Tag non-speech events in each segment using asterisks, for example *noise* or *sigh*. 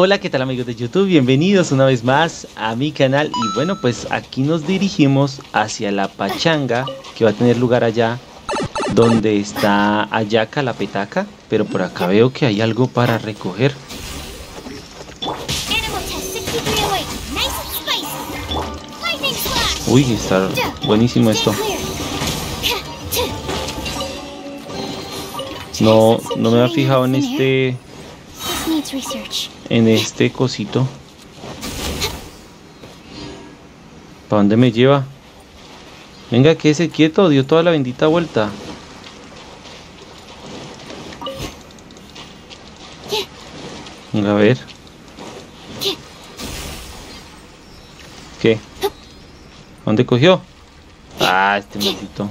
Hola, ¿qué tal amigos de YouTube? Bienvenidos una vez más a mi canal y bueno, pues aquí nos dirigimos hacia la pachanga que va a tener lugar allá donde está Ayaka la petaca, pero por acá veo que hay algo para recoger. Uy, está buenísimo esto. No, no me había fijado en este en este cosito. ¿Para dónde me lleva? Venga, que ese quieto, dio toda la bendita vuelta. Venga, a ver. ¿Qué? ¿Dónde cogió? Ah, este maldito.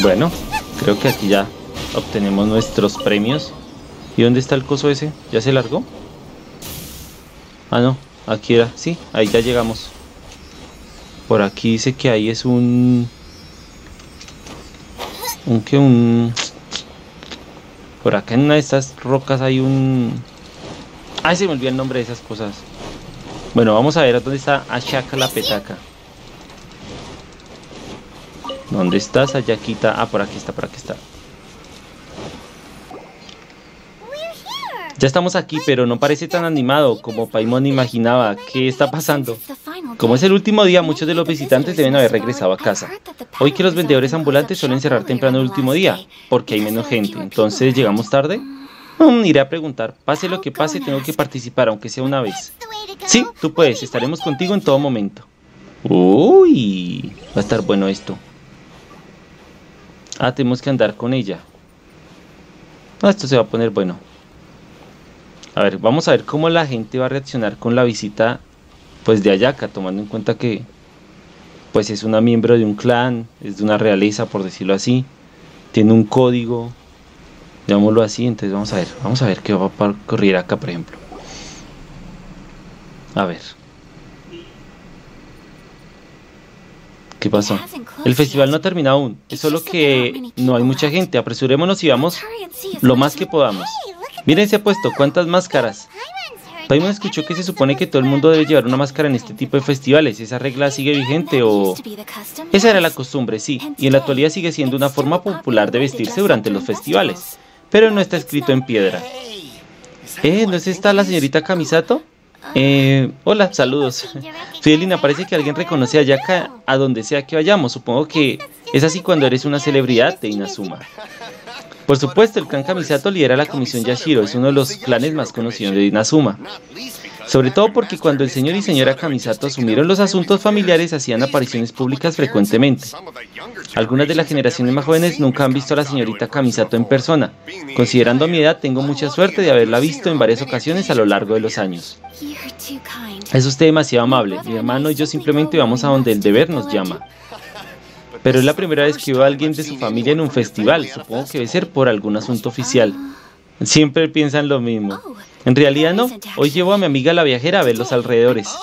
Bueno, creo que aquí ya obtenemos nuestros premios. ¿Y dónde está el coso ese? ¿Ya se largó? Ah, no, aquí era. Sí, ahí ya llegamos. Por aquí dice que ahí es un... Un que un... Por acá en una de estas rocas hay un... Ay, se me olvidó el nombre de esas cosas. Bueno, vamos a ver dónde está Ashaka la petaca. ¿Dónde estás, Ayakita? Ah, por aquí está, por aquí está. Ya estamos aquí, pero no parece tan animado como Paimon imaginaba. ¿Qué está pasando? Como es el último día, muchos de los visitantes deben haber regresado a casa. Hoy que los vendedores ambulantes suelen cerrar temprano el último día, porque hay menos gente. Entonces, ¿llegamos tarde? Mm, iré a preguntar. Pase lo que pase, tengo que participar, aunque sea una vez. Sí, tú puedes. Estaremos contigo en todo momento. Uy, va a estar bueno esto. Ah, tenemos que andar con ella. Ah, esto se va a poner bueno. A ver, vamos a ver cómo la gente va a reaccionar con la visita pues de Ayaka, tomando en cuenta que pues es una miembro de un clan, es de una realeza por decirlo así, tiene un código, digámoslo así, entonces vamos a ver, vamos a ver qué va a ocurrir acá por ejemplo. A ver. ¿Qué pasó? El festival no ha terminado aún. Es solo que no hay mucha gente. Apresurémonos y vamos lo más que podamos. Miren, se ha puesto. ¿Cuántas máscaras? Paimon escuchó que se supone que todo el mundo debe llevar una máscara en este tipo de festivales. ¿Esa regla sigue vigente o...? Esa era la costumbre, sí. Y en la actualidad sigue siendo una forma popular de vestirse durante los festivales. Pero no está escrito en piedra. ¿Eh? ¿No es esta la señorita Kamisato? Eh, hola, saludos. Fidelina, parece que alguien reconoce a Yaka a donde sea que vayamos. Supongo que es así cuando eres una celebridad de Inazuma. Por supuesto, el clan Kamisato lidera la comisión Yashiro, es uno de los clanes más conocidos de Inazuma. Sobre todo porque cuando el señor y señora Kamisato asumieron los asuntos familiares hacían apariciones públicas frecuentemente. Algunas de las generaciones más jóvenes nunca han visto a la señorita Kamisato en persona. Considerando mi edad, tengo mucha suerte de haberla visto en varias ocasiones a lo largo de los años. Es usted demasiado amable. Mi hermano y yo simplemente vamos a donde el deber nos llama. Pero es la primera vez que veo a alguien de su familia en un festival. Supongo que debe ser por algún asunto oficial. Siempre piensan lo mismo. En realidad no. Hoy llevo a mi amiga la viajera a ver los alrededores.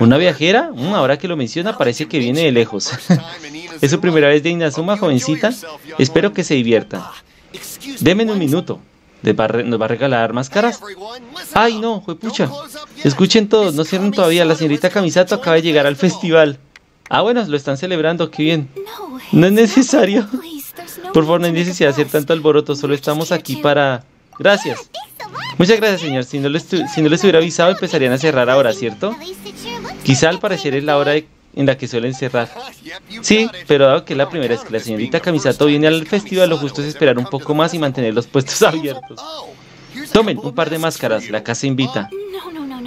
¿Una viajera? Mm, ahora que lo menciona parece que viene de lejos. *laughs* ¿Es su primera vez de Inazuma, jovencita? Espero que se divierta. Deme un minuto. ¿Nos va a regalar máscaras? ¡Ay, no! ¡Fue pucha! Escuchen todos, no cierren todavía. La señorita Kamisato acaba de llegar al festival. Ah, bueno, lo están celebrando, qué bien. No es necesario. Por favor, no hay necesidad de hacer tanto alboroto, solo estamos aquí para... Gracias. Muchas gracias, señor. Si no, les, si no les hubiera avisado, empezarían a cerrar ahora, ¿cierto? Quizá al parecer es la hora en la que suelen cerrar. Sí, pero dado que es la primera vez que la señorita Kamisato viene al festival, lo justo es esperar un poco más y mantener los puestos *laughs* abiertos. Tomen un par de máscaras, la casa invita.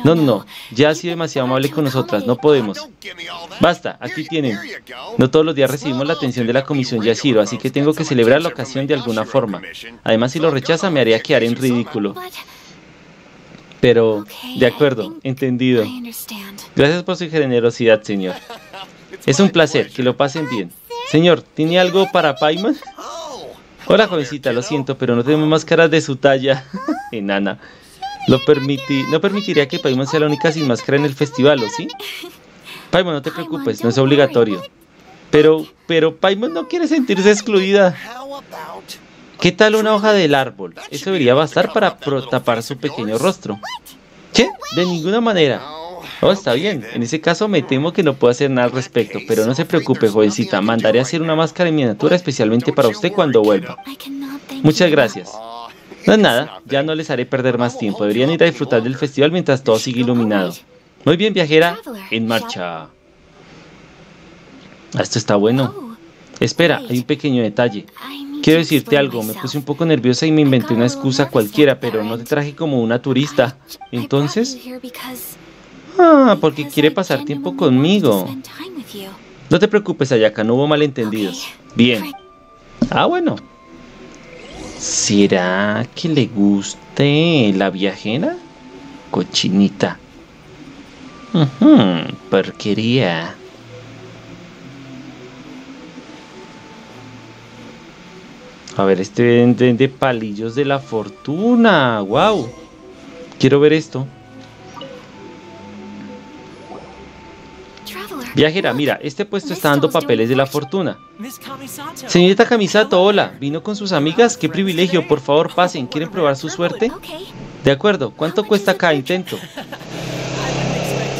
No, no, no, ya ha sido demasiado amable con nosotras, no podemos. Basta, aquí tienen. No todos los días recibimos la atención de la comisión Yashiro, así que tengo que celebrar la ocasión de alguna forma. Además, si lo rechaza, me haría quedar en ridículo. Pero, de acuerdo, entendido. Gracias por su generosidad, señor. Es un placer, que lo pasen bien. Señor, ¿tiene algo para Paimon? Hola, jovencita, lo siento, pero no tenemos máscaras de su talla. *laughs* Enana. Lo permití, no permitiría que Paimon sea la única sin máscara en el festival, ¿o sí? Paimon, no te preocupes, no es obligatorio. Pero, pero Paimon no quiere sentirse excluida. ¿Qué tal una hoja del árbol? Eso debería bastar para tapar su pequeño rostro. ¿Qué? De ninguna manera. Oh, está bien. En ese caso me temo que no puedo hacer nada al respecto, pero no se preocupe, jovencita. Mandaré a hacer una máscara en miniatura especialmente para usted cuando vuelva. Muchas gracias. No es nada, ya no les haré perder más tiempo. Deberían ir a disfrutar del festival mientras todo sigue iluminado. Muy bien, viajera. En marcha. Ah, esto está bueno. Espera, hay un pequeño detalle. Quiero decirte algo, me puse un poco nerviosa y me inventé una excusa cualquiera, pero no te traje como una turista. Entonces... Ah, porque quiere pasar tiempo conmigo. No te preocupes, Ayaka, no hubo malentendidos. Bien. Ah, bueno. ¿Será que le guste la viajera? Cochinita. Uh porquería. A ver, este de palillos de la fortuna. ¡Wow! Quiero ver esto. Viajera, mira, este puesto está dando papeles de la fortuna. Señorita Kamisato, hola. ¿Vino con sus amigas? ¡Qué privilegio! Por favor, pasen. ¿Quieren probar su suerte? De acuerdo. ¿Cuánto cuesta cada intento? *laughs*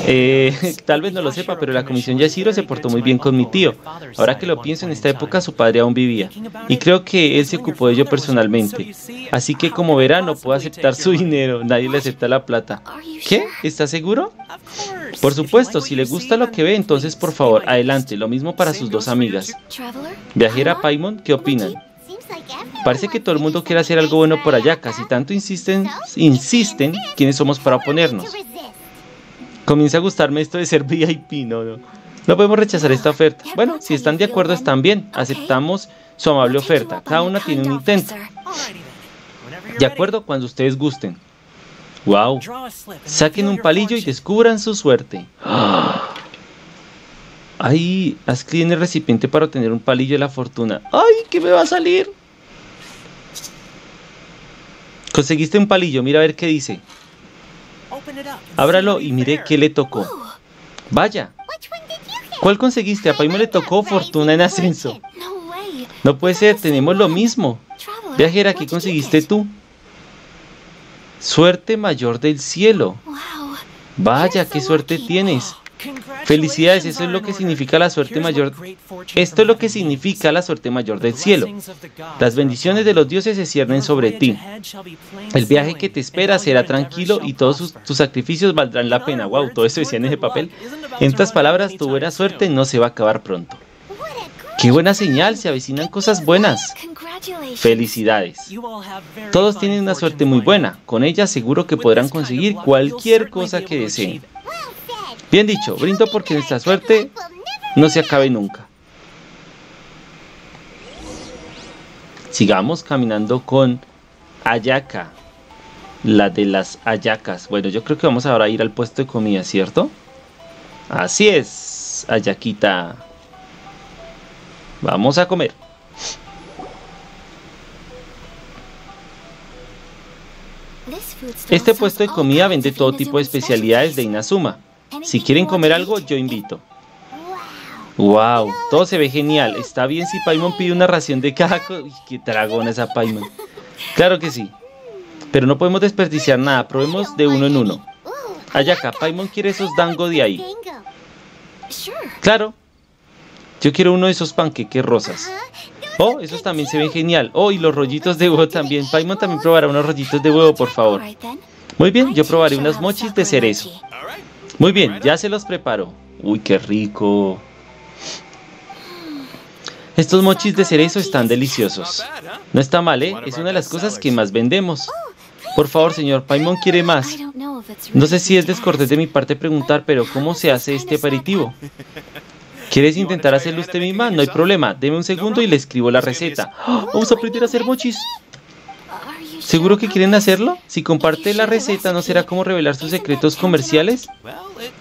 Eh, *laughs* tal vez no lo sepa, pero la comisión Yashiro se portó muy bien con mi tío. Ahora que lo pienso, en esta época su padre aún vivía. Y creo que él se ocupó de ello personalmente. Así que como verá, no puedo aceptar su dinero. Nadie le acepta la plata. ¿Qué? ¿Está seguro? Por supuesto, si le gusta lo que ve, entonces por favor, adelante. Lo mismo para sus dos amigas. Viajera Paimon, ¿qué opinan? Parece que todo el mundo quiere hacer algo bueno por allá, casi tanto insisten, insisten quiénes somos para oponernos. Comienza a gustarme esto de ser *laughs* VIP, no, no. No podemos rechazar esta oferta. Bueno, si están de acuerdo están bien. Aceptamos su amable oferta. Cada una tiene un intento. De acuerdo cuando ustedes gusten. Wow. Saquen un palillo y descubran su suerte. Ay, haz clic en el recipiente para obtener un palillo de la fortuna. Ay, ¿qué me va a salir? Conseguiste un palillo, mira a ver qué dice. Ábralo y mire qué le tocó. Vaya. ¿Cuál conseguiste? A Paimo le tocó fortuna en ascenso. No puede ser, tenemos lo mismo. Viajera, ¿qué conseguiste tú? Suerte mayor del cielo. Vaya, qué suerte tienes. Felicidades, eso es lo que significa la suerte mayor. Esto es lo que significa la suerte mayor del cielo. Las bendiciones de los dioses se ciernen sobre ti. El viaje que te espera será tranquilo y todos tus sacrificios valdrán la pena. Wow, todo eso decía en ese papel. En otras palabras, tu buena suerte no se va a acabar pronto. ¡Qué buena señal! Se avecinan cosas buenas. Felicidades. Todos tienen una suerte muy buena. Con ella seguro que podrán conseguir cualquier cosa que deseen. Bien dicho, brindo porque nuestra suerte no se acabe nunca. Sigamos caminando con Ayaka, la de las Ayacas. Bueno, yo creo que vamos ahora a ir al puesto de comida, ¿cierto? Así es, Ayaquita. Vamos a comer. Este puesto de comida vende todo tipo de especialidades de Inazuma. Si quieren comer algo, yo invito. Wow, todo se ve genial. Está bien si Paimon pide una ración de caco. Uy, qué dragón esa Paimon. Claro que sí. Pero no podemos desperdiciar nada. Probemos de uno en uno. Ayaka, Paimon quiere esos dango de ahí. Claro. Yo quiero uno de esos panqueques rosas. Oh, esos también se ven genial. Oh, y los rollitos de huevo también. Paimon también probará unos rollitos de huevo, por favor. Muy bien, yo probaré unas mochis de cerezo. Muy bien, ya se los preparo. Uy, qué rico. Estos mochis de cerezo están deliciosos. No está mal, ¿eh? Es una de las cosas que más vendemos. Por favor, señor, Paimon quiere más. No sé si es descortés de mi parte preguntar, pero ¿cómo se hace este aperitivo? ¿Quieres intentar hacerlo usted misma? No hay problema. Deme un segundo y le escribo la receta. Vamos a aprender a hacer mochis. ¿Seguro que quieren hacerlo? Si comparte la receta, ¿no será como revelar sus secretos comerciales?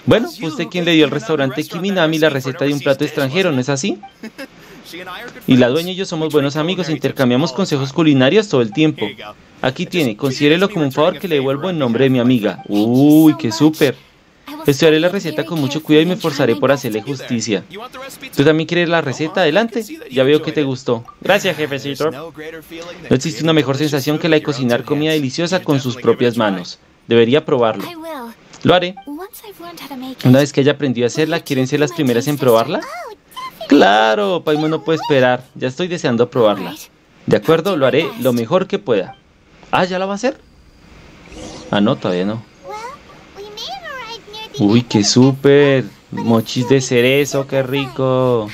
Bueno, usted quien le dio al restaurante Kiminami la receta de un plato extranjero, ¿no es así? Y la dueña y yo somos buenos amigos e intercambiamos consejos culinarios todo el tiempo. Aquí tiene, considérelo como un favor que le devuelvo en nombre de mi amiga. Uy, qué súper. Estudiaré la receta con mucho cuidado y me esforzaré por hacerle justicia. ¿Tú también quieres la receta? Adelante. Ya veo que te gustó. Gracias, jefecito. No existe una mejor sensación que la de cocinar comida deliciosa con sus propias manos. Debería probarlo. Lo haré. Una vez que haya aprendido a hacerla, ¿quieren ser las primeras en probarla? Claro, Paimon no puede esperar. Ya estoy deseando probarla. De acuerdo, lo haré lo mejor que pueda. Ah, ¿ya la va a hacer? Ah, no, todavía no. Uy, qué súper. Mochis de cerezo, qué rico.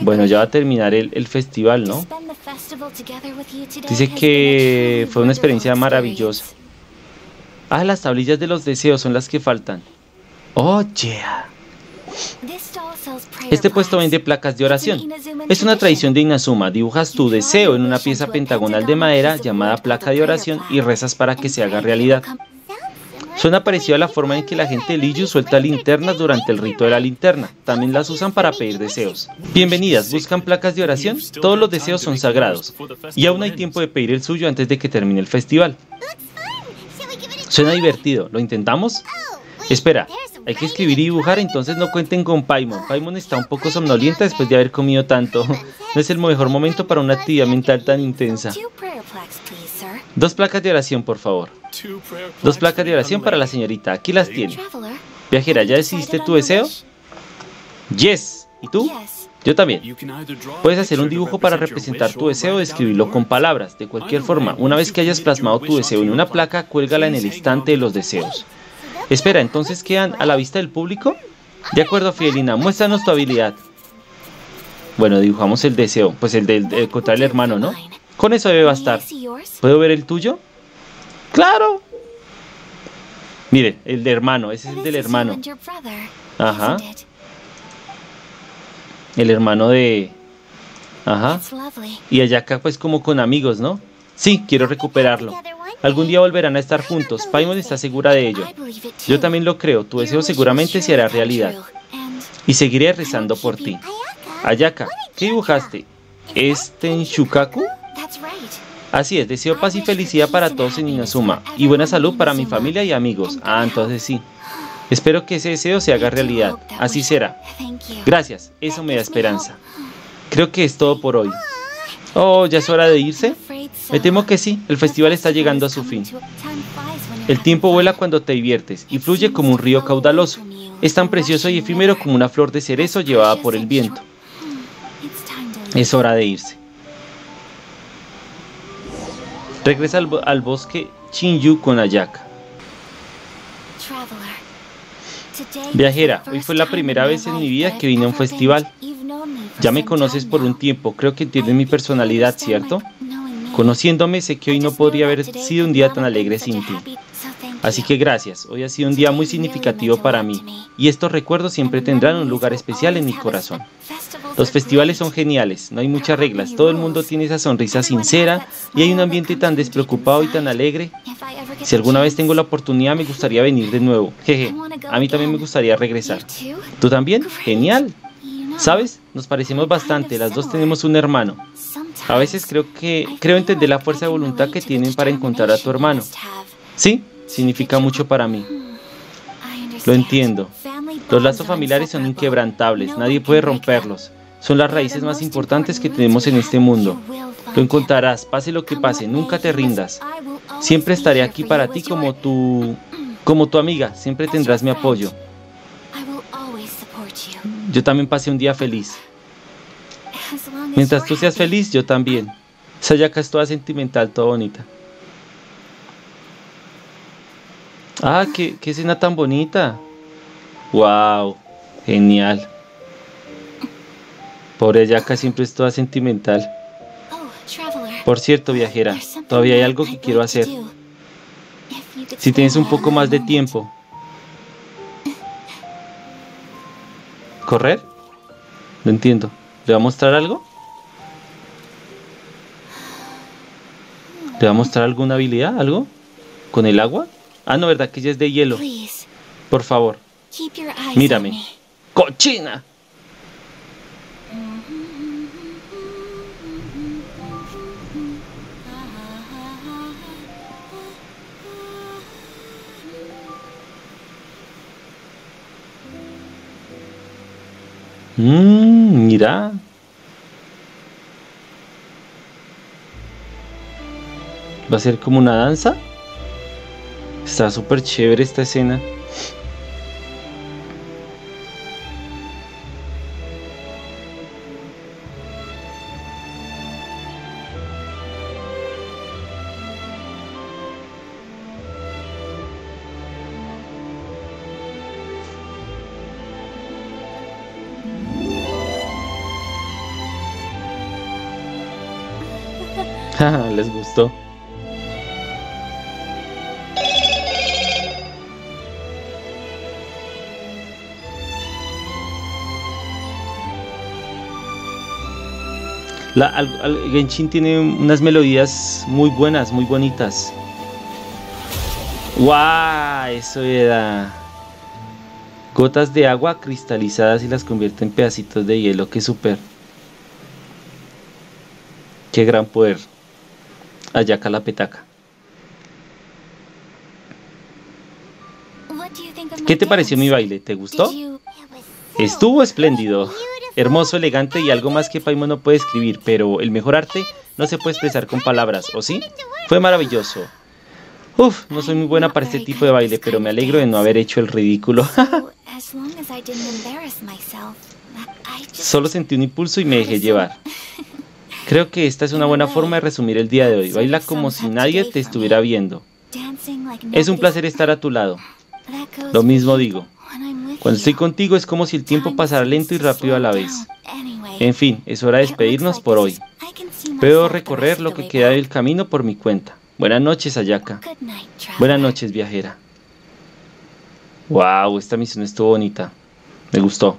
Bueno, ya va a terminar el, el, festival, ¿no? Dice que fue una experiencia maravillosa. Ah, las tablillas de los deseos son las que faltan. Oh, yeah. Este puesto vende placas de oración. Es una tradición de Inazuma. Dibujas tu deseo en una pieza pentagonal de madera llamada placa de oración y rezas para que se haga realidad. Suena parecido a la forma en que la gente de Liyu suelta linternas durante el rito de la linterna. También las usan para pedir deseos. Bienvenidas, ¿buscan placas de oración? Todos los deseos son sagrados. Y aún hay tiempo de pedir el suyo antes de que termine el festival. Suena divertido. ¿Lo intentamos? Espera, hay que escribir y dibujar, entonces no cuenten con Paimon. Paimon está un poco somnolienta después de haber comido tanto. *laughs* No es el mejor momento para una actividad mental tan intensa. Dos placas de oración, por favor. Dos placas de oración para la señorita. Aquí las tiene. Viajera, ¿ya decidiste tu deseo? Yes. ¿Y tú? Yo también. Puedes hacer un dibujo para representar tu deseo o escribirlo con palabras. De cualquier forma, una vez que hayas plasmado tu deseo en una placa, cuélgala en el instante de los deseos. Espera, ¿entonces quedan a la vista del público? De acuerdo, Fidelina, muéstranos tu habilidad. Bueno, dibujamos el deseo, pues el del contra el hermano, ¿no? Con eso debe bastar. ¿Puedo ver el tuyo? ¡Claro! Miren, el de hermano, ese es el del hermano. Ajá. El hermano de... Ajá. Y allá acá pues como con amigos, ¿no? Sí, quiero recuperarlo. Algún día volverán a estar juntos. Paimon está segura de ello. Yo también lo creo. Tu deseo seguramente se hará realidad. Y seguiré rezando por ti. Ayaka, ¿qué dibujaste? ¿Este en Shukaku? Así es, deseo paz y felicidad para todos en Inazuma. Y buena salud para mi familia y amigos. Ah, entonces sí. Espero que ese deseo se haga realidad. Así será. Gracias, eso me da esperanza. Creo que es todo por hoy. Oh, ¿ya es hora de irse? Me temo que sí, el festival está llegando a su fin. El tiempo vuela cuando te diviertes y fluye como un río caudaloso. Es tan precioso y efímero como una flor de cerezo llevada por el viento. Es hora de irse. Regresa al, bosque Chinyu con Ayaka. Viajera, hoy fue la primera vez en mi vida que vine a un festival. Ya me conoces por un tiempo, creo que entiendes mi personalidad, ¿cierto? Conociéndome, sé que hoy no podría haber sido un día tan alegre sin ti. Así que gracias, hoy ha sido un día muy significativo para mí, y estos recuerdos siempre tendrán un lugar especial en mi corazón. Los festivales son geniales, no hay muchas reglas, todo el mundo tiene esa sonrisa sincera y hay un ambiente tan despreocupado y tan alegre. Si alguna vez tengo la oportunidad me gustaría venir de nuevo. Jeje, a mí también me gustaría regresar. ¿Tú también? Genial. ¿Sabes? Nos parecemos bastante, las dos tenemos un hermano. A veces creo que creo entender la fuerza de voluntad que tienen para encontrar a tu hermano. Sí, significa mucho para mí. Lo entiendo. Los lazos familiares son inquebrantables, nadie puede romperlos. Son las raíces más importantes que tenemos en este mundo. Lo encontrarás, pase lo que pase, nunca te rindas. Siempre estaré aquí para ti como tu como tu amiga, siempre tendrás mi apoyo. Yo también pasé un día feliz. Mientras tú seas feliz, yo también. Sayaka es toda sentimental, toda bonita. Ah, qué, escena tan bonita. Wow, genial. Pobre Ayaka siempre es toda sentimental. Por cierto, viajera, todavía hay algo que quiero hacer. Si tienes un poco más de tiempo. ¿Correr? No entiendo. ¿Le va a mostrar algo? Te va a mostrar alguna habilidad? ¿Algo? ¿Con el agua? Ah, no, ¿verdad? Que ella es de hielo. Por favor. Mírame. ¡Cochina! Mmm mira. ¿Va a ser como una danza? Está súper chévere esta escena. *laughs* Les gustó. La, Genshin tiene unas melodías muy buenas, muy bonitas. ¡Wow! Eso era. Gotas de agua cristalizadas y las convierte en pedacitos de hielo. ¡Qué súper! ¡Qué gran poder! Ayaka la petaca. ¿Qué te pareció mi baile? ¿Te gustó? Estuvo espléndido, hermoso, elegante y algo más que Paimon no puede escribir, pero el mejor arte no se puede expresar con palabras, ¿o sí? Fue maravilloso. Uf, no soy muy buena para este tipo de baile, pero me alegro de no haber hecho el ridículo. *laughs* Solo sentí un impulso y me dejé llevar. *laughs* Creo que esta es una buena forma de resumir el día de hoy. Baila como si nadie te estuviera viendo. Es un placer estar a tu lado. Lo mismo digo. Cuando estoy contigo es como si el tiempo pasara lento y rápido a la vez. En fin, es hora de despedirnos por hoy. Puedo recorrer lo que queda del camino por mi cuenta. Buenas noches, Ayaka. Buenas noches, viajera. Wow, esta misión estuvo bonita. Me gustó.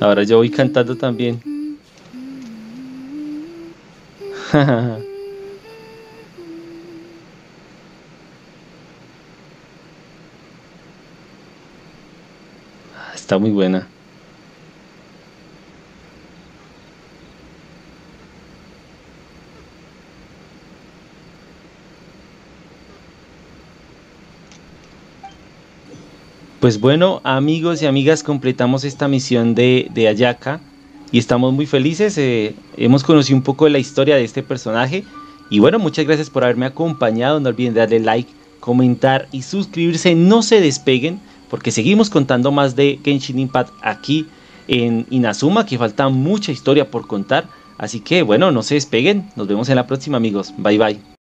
Ahora yo voy cantando también. *laughs* Está muy buena. Pues bueno, amigos y amigas, completamos esta misión de, de Ayaka y estamos muy felices. Eh, hemos conocido un poco de la historia de este personaje. Y bueno, muchas gracias por haberme acompañado. No olviden darle like, comentar y suscribirse. No se despeguen porque seguimos contando más de Genshin Impact aquí en Inazuma, que falta mucha historia por contar. Así que bueno, no se despeguen. Nos vemos en la próxima amigos. Bye bye.